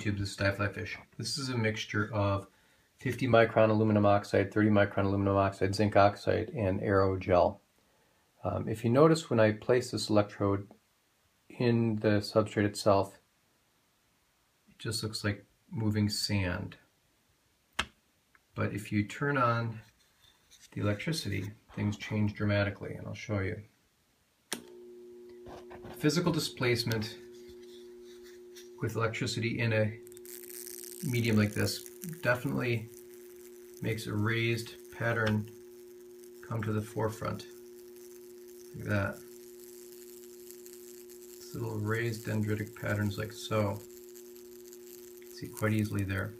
YouTube, this is Diveflyfish. This is a mixture of 50 micron aluminum oxide, 30 micron aluminum oxide, zinc oxide, and aerogel. Um, if you notice when I place this electrode in the substrate itself, it just looks like moving sand. But if you turn on the electricity, things change dramatically, and I'll show you. Physical displacement with electricity in a medium like this definitely makes a raised pattern come to the forefront. Like that. Little raised dendritic patterns like so. See quite easily there.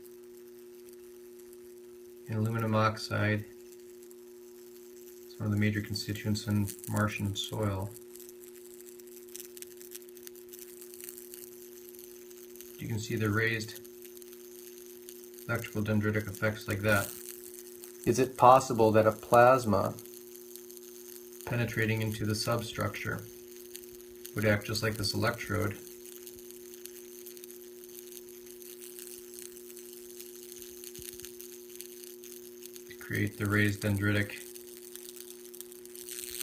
And aluminum oxide is one of the major constituents in Martian soil. You can see the raised electrical dendritic effects like that. Is it possible that a plasma penetrating into the substructure would act just like this electrode to create the raised dendritic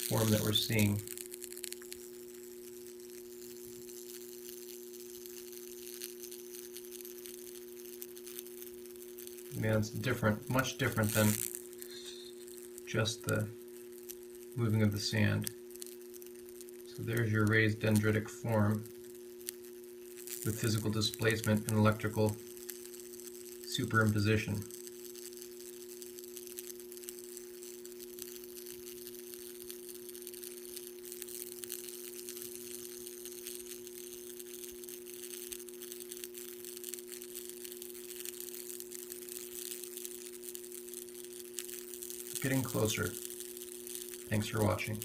form that we're seeing? Man, it's different, much different than just the moving of the sand. So there's your raised dendritic form with physical displacement and electrical superimposition. Getting closer. Thanks for watching.